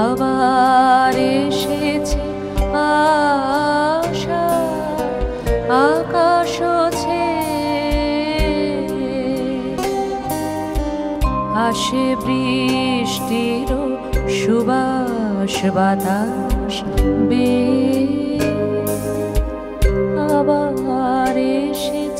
আবার এসেছে আশা আকাশ আসে বৃষ্টির সুবাস বাতাস বে আবার এসেছে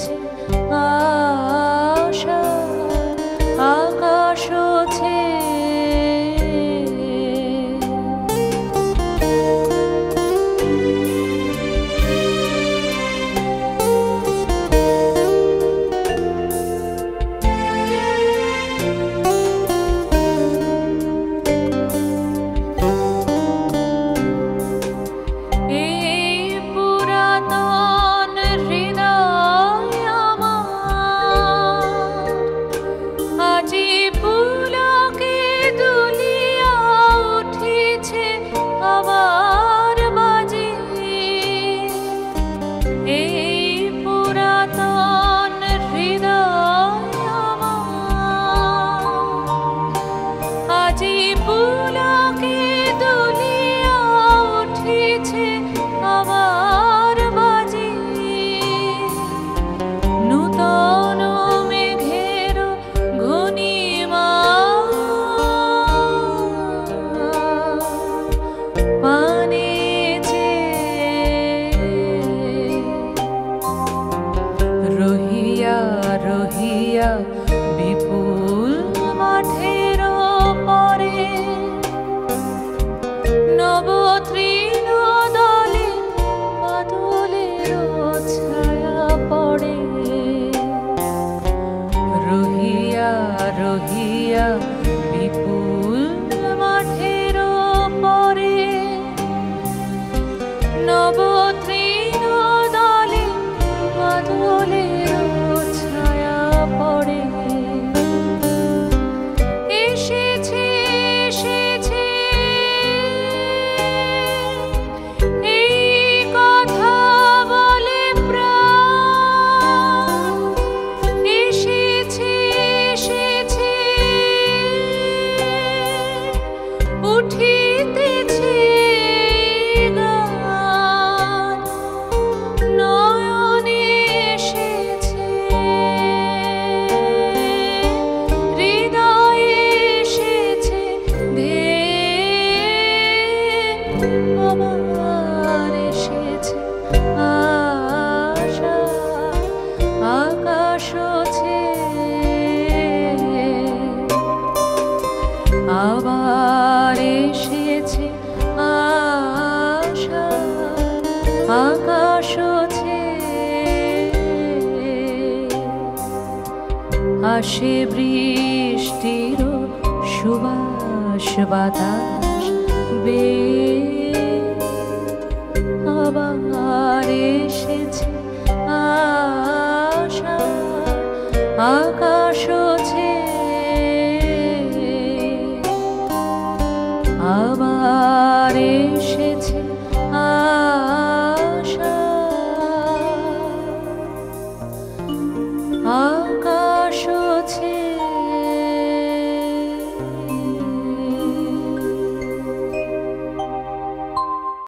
বিপুল মাঠের পরে নবত্রী আবার এসেছে আশা আকাশ আসে বৃষ্টির সুবাস বাতাস বে আবার এসেছে আশা আকাশ